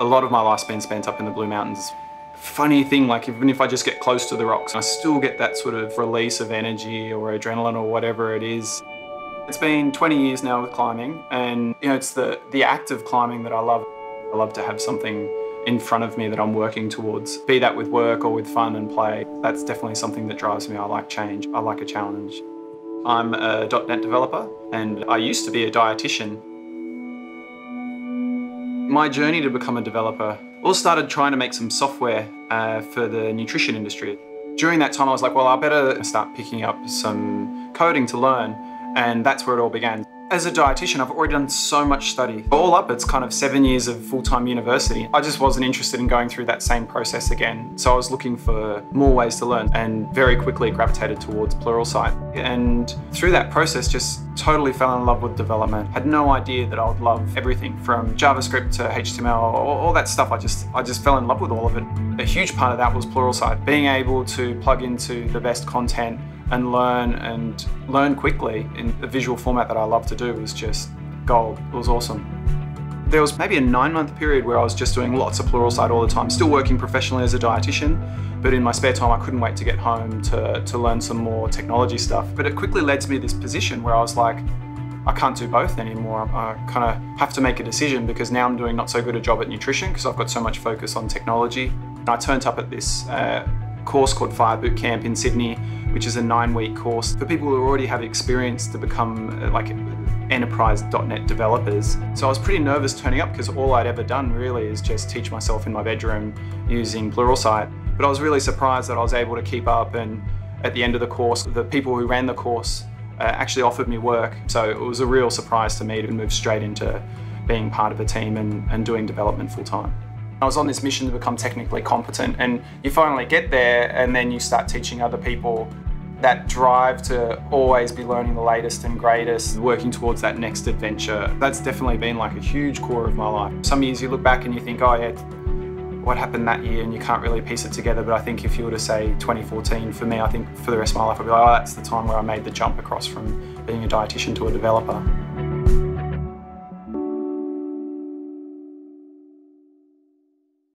A lot of my life's been spent up in the Blue Mountains. Funny thing, like even if I just get close to the rocks, I still get that sort of release of energy or adrenaline or whatever it is. It's been 20 years now with climbing and you know it's the, the act of climbing that I love. I love to have something in front of me that I'm working towards, be that with work or with fun and play. That's definitely something that drives me. I like change. I like a challenge. I'm a .NET developer and I used to be a dietitian my journey to become a developer all started trying to make some software uh, for the nutrition industry. During that time, I was like, well, I better start picking up some coding to learn, and that's where it all began. As a dietitian, I've already done so much study. All up, it's kind of seven years of full-time university. I just wasn't interested in going through that same process again. So I was looking for more ways to learn and very quickly gravitated towards Pluralsight. And through that process, just totally fell in love with development. Had no idea that I would love everything from JavaScript to HTML, all, all that stuff. I just, I just fell in love with all of it. A huge part of that was Pluralsight. Being able to plug into the best content and learn and learn quickly in a visual format that I love to do was just gold. It was awesome. There was maybe a nine month period where I was just doing lots of Pluralsight all the time, still working professionally as a dietitian, but in my spare time I couldn't wait to get home to, to learn some more technology stuff. But it quickly led to me this position where I was like, I can't do both anymore. I kind of have to make a decision because now I'm doing not so good a job at nutrition because I've got so much focus on technology. I turned up at this uh, course called Fire Boot Camp in Sydney which is a nine-week course for people who already have experience to become uh, like enterprise.NET developers. So I was pretty nervous turning up because all I'd ever done really is just teach myself in my bedroom using Pluralsight. But I was really surprised that I was able to keep up and at the end of the course, the people who ran the course uh, actually offered me work. So it was a real surprise to me to move straight into being part of a team and, and doing development full time. I was on this mission to become technically competent and you finally get there and then you start teaching other people that drive to always be learning the latest and greatest, working towards that next adventure. That's definitely been like a huge core of my life. Some years you look back and you think, oh yeah, what happened that year and you can't really piece it together but I think if you were to say 2014 for me I think for the rest of my life I'd be like oh that's the time where I made the jump across from being a dietitian to a developer.